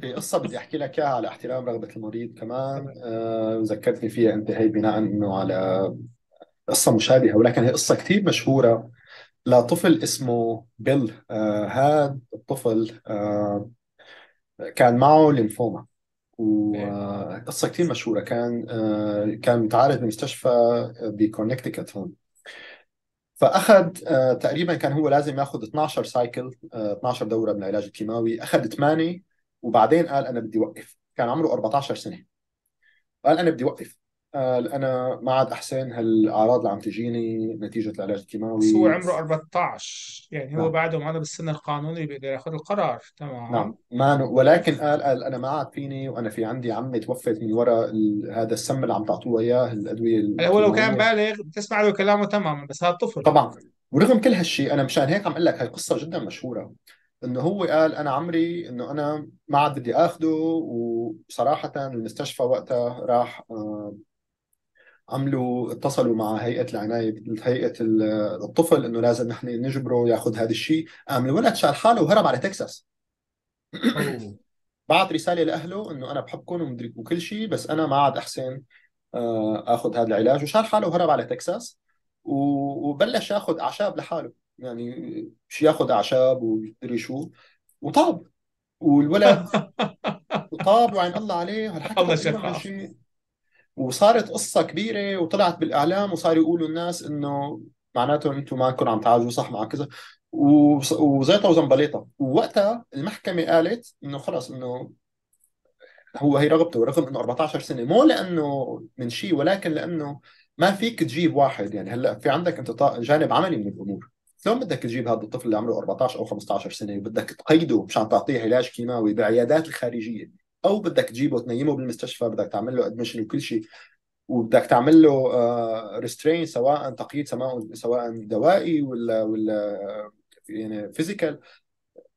في قصة بدي أحكي لك إياها على احترام رغبة المريض كمان. آه ذكرتني فيها أنت هي بناء إنه على قصة مشابهة ولكن هي قصة كثير مشهورة لطفل اسمه بيل. آه هذا الطفل آه كان معه لينفوما وقصة كثير مشهورة. كان آه كان متعالج بمستشفى بكونكتيكت هون. فأخذ آه تقريبا كان هو لازم ياخذ 12 cycle آه 12 دورة من العلاج الكيماوي. أخذ 8 وبعدين قال أنا بدي أوقف. كان عمره 14 سنة. قال أنا بدي أوقف. قال أنا ما عاد أحسن هالأعراض اللي عم تجيني نتيجة العلاج الكيماوي. بس هو عمره 14 يعني هو نعم. بعده معنا بالسن القانوني بيقدر ياخذ القرار. تمام. نعم. ما ن- ولكن قال قال أنا ما عاد فيني وأنا في عندي عمي توفت من وراء ال- هذا السم اللي عم تعطوه إياه الأدوية هو لو كان بالغ بتسمع له كلامه تماما بس هذا طفل. طبعا. ورغم كل هالشيء أنا مشان هيك عم أقول لك هاي قصة جدا مشهورة. إنه هو قال أنا عمري إنه أنا ما عاد بدي اخذه وصراحه المستشفى وقتها راح آه، عملوا اتصلوا مع هيئة العناية هيئة ال- الطفل إنه لازم نحن نجبره ياخذ هذا الشيء. قام الولد شال حاله وهرب على تكساس. بعت رسالة لأهله إنه أنا بحبكم ومدري وكل شيء بس أنا ما عاد أحسن آه، آخذ هذا العلاج وشال حاله وهرب على تكساس. وبلش ياخذ أعشاب لحاله. يعني شو ياخذ أعشاب ومدري شو وطاب. والولد طاب وعين الله عليه. هالحكى الله شفاه وصارت قصة كبيرة وطلعت بالإعلام وصاروا يقولوا الناس إنه معناته أنتم ما كنتوا عم تعالجوا صح مع كذا. وزيطة وزنبليطة. ووقتها المحكمة قالت إنه خلص إنه هو هي رغبته رغم إنه 14 سنة. مو لأنه من شيء ولكن لأنه ما فيك تجيب واحد. يعني هلأ في عندك أنت جانب عملي من الأمور. شلون بدك تجيب هذا الطفل اللي عمره 14 أو 15 سنة وبدك تقيده مشان تعطيه علاج كيماوي بعيادات الخارجية؟ أو بدك تجيبه تنيمه بالمستشفى بدك تعمل له admission وكل شيء وبدك تعمل له restrain سواء تقييد سواء سواء دوائي ولا ولا يعني physical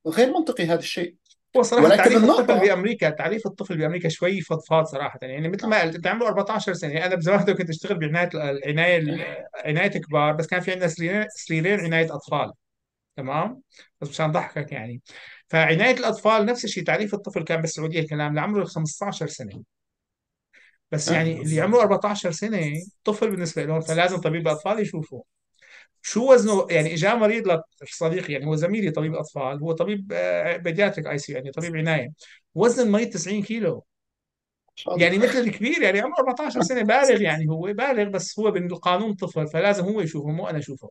غير منطقي هذا الشيء. هو صراحة ولكن تعريف الطفل النقطة بأمريكا تعريف الطفل بأمريكا شوي فضفاض صراحة. يعني مثل ما قلت أنت عمره 14 سنة. يعني أنا بزمان كنت أشتغل بعناية العناية عناية كبار بس كان في عندنا سريرين سريرين عناية أطفال. تمام؟ بس مشان ضحكك يعني. فعناية الأطفال نفس الشيء تعريف الطفل كان بالسعودية الكلام لعمره 15 سنة. بس أه يعني اللي عمره 14 سنة طفل بالنسبة لهم فلازم طبيب الأطفال يشوفه. شو وزنه؟ يعني اجى مريض لصديقي يعني هو زميلي طبيب أطفال هو طبيب بيدياتريك آي سي يعني طبيب عناية. وزن المريض 90 كيلو. يعني مثل الكبير يعني عمره 14 سنة بالغ يعني هو بالغ بس هو بالقانون طفل فلازم هو يشوفه مو أنا أشوفه.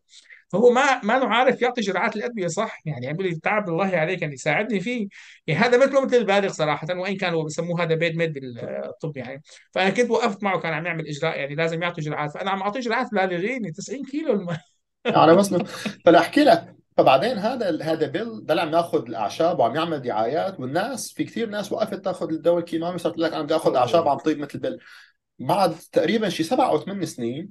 فهو ما ما عارف يعطي جرعات الأدوية صح يعني عم لي تعب بالله عليك يعني يساعدني فيه. يعني هذا مثله مثل البالغ صراحة وإن كان هو بسموه هذا بيد ميد بالطب يعني. فأنا كنت وقفت معه كان عم يعمل إجراء يعني لازم يعطي جرعات. فأنا عم أعطيه جرعات بالغين 90 كيلو الم... على وزنه فلاحكي لك. فبعدين هذا هذا بيل ضل عم ياخذ الأعشاب وعم يعمل دعايات والناس في كثير ناس وقفت تاخذ الدواء الكيماوي صارت لك أنا بدي اخذ أعشاب عم طيب مثل بيل. بعد تقريبا شي سبع أو ثمان سنين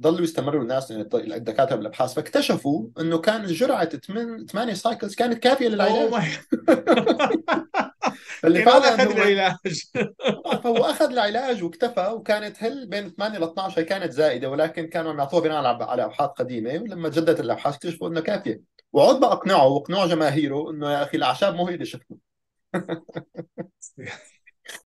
ضلوا يستمروا الناس يعني الدكاترة بالأبحاث. فاكتشفوا إنه كان جرعة 8 cycles كانت كافية للعلاج. ماي فاللي فعلا أخذ العلاج. فهو أخذ العلاج واكتفى وكانت هل بين 8 ل 12 هي كانت زائده ولكن كانوا عم يعطوها بناء على أبحاث قديمة ولما جدت الأبحاث اكتشفوا إنه كافية. وعود بقى اقنعه واقنعوا جماهيره إنه يا أخي الأعشاب مو هي اللي شفنا